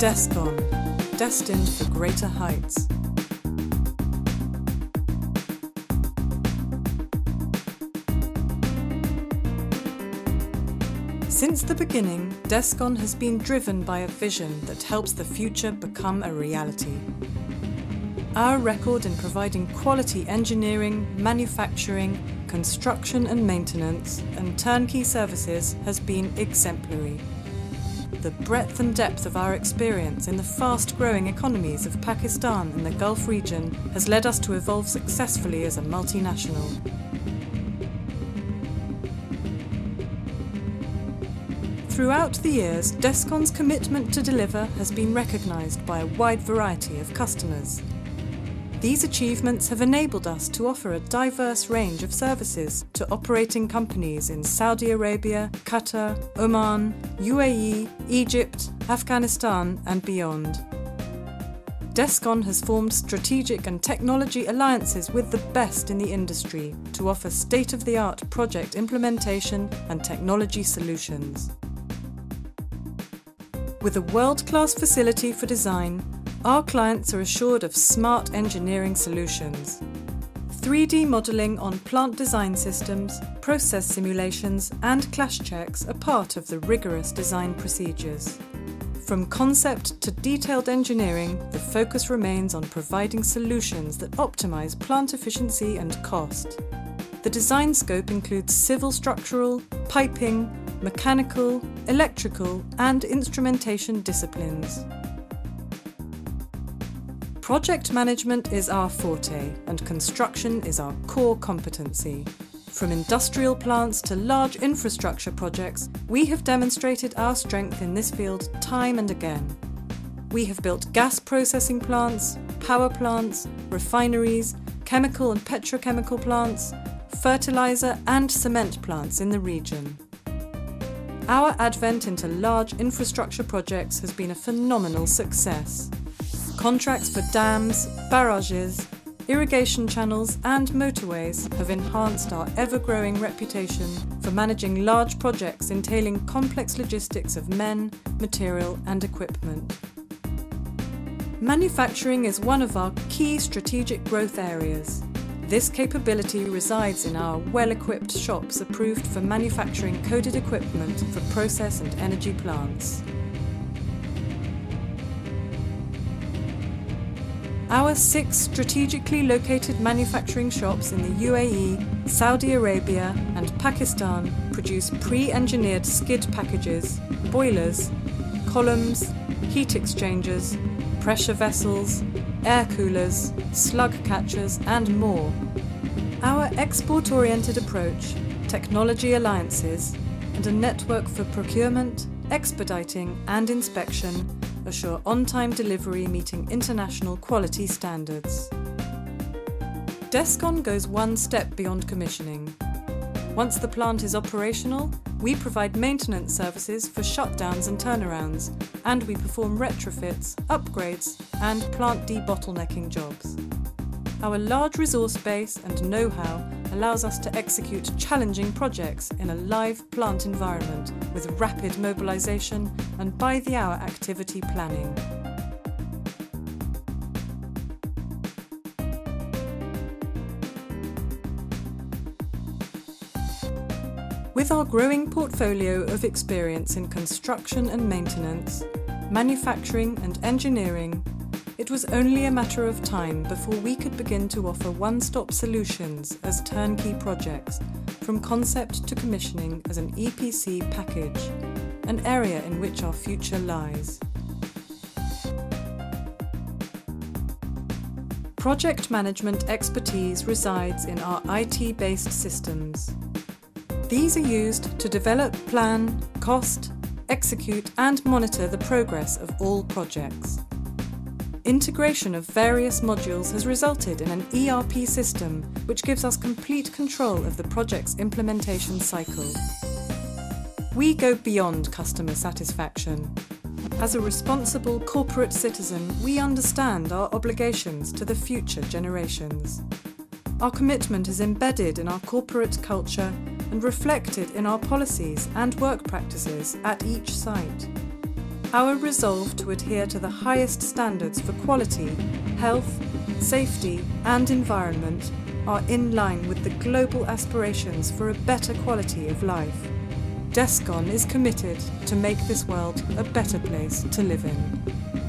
Descon, destined for greater heights. Since the beginning, Descon has been driven by a vision that helps the future become a reality. Our record in providing quality engineering, manufacturing, construction and maintenance, and turnkey services has been exemplary. The breadth and depth of our experience in the fast growing economies of Pakistan and the Gulf region has led us to evolve successfully as a multinational. Throughout the years, Descon's commitment to deliver has been recognised by a wide variety of customers. These achievements have enabled us to offer a diverse range of services to operating companies in Saudi Arabia, Qatar, Oman, UAE, Egypt, Afghanistan, and beyond. Descon has formed strategic and technology alliances with the best in the industry to offer state of the art project implementation and technology solutions. With a world class facility for design, our clients are assured of smart engineering solutions. 3D modelling on plant design systems, process simulations, and clash checks are part of the rigorous design procedures. From concept to detailed engineering, the focus remains on providing solutions that optimise plant efficiency and cost. The design scope includes civil structural, piping, mechanical, electrical, and instrumentation disciplines. Project management is our forte, and construction is our core competency. From industrial plants to large infrastructure projects, we have demonstrated our strength in this field time and again. We have built gas processing plants, power plants, refineries, chemical and petrochemical plants, fertilizer and cement plants in the region. Our advent into large infrastructure projects has been a phenomenal success. Contracts for dams, barrages, irrigation channels, and motorways have enhanced our ever growing reputation for managing large projects entailing complex logistics of men, material, and equipment. Manufacturing is one of our key strategic growth areas. This capability resides in our well-equipped shops approved for manufacturing coded equipment for process and energy plants. Our six strategically located manufacturing shops in the UAE, Saudi Arabia and Pakistan produce pre-engineered skid packages, boilers, columns, heat exchangers, pressure vessels, air coolers, slug catchers, and more. Our export oriented approach, technology alliances, and a network for procurement, expediting, and inspection assure on time delivery meeting international quality standards. Descon goes one step beyond commissioning. Once the plant is operational, we provide maintenance services for shutdowns and turnarounds, and we perform retrofits, upgrades, and plant debottlenecking jobs. Our large resource base and know how allows us to execute challenging projects in a live plant environment with rapid mobilisation and by the hour activity planning. With our growing portfolio of experience in construction and maintenance, manufacturing and engineering, it was only a matter of time before we could begin to offer one-stop solutions as turnkey projects, from concept to commissioning as an EPC package, an area in which our future lies. Project management expertise resides in our IT-based systems. These are used to develop, plan, cost, execute and monitor the progress of all projects. Integration of various modules has resulted in an ERP system which gives us complete control of the project's implementation cycle. We go beyond customer satisfaction. As a responsible corporate citizen, we understand our obligations to the future generations. Our commitment is embedded in our corporate culture and reflected in our policies and work practices at each site. Our resolve to adhere to the highest standards for quality, health, safety, and environment are in line with the global aspirations for a better quality of life. Descon is committed to make this world a better place to live in.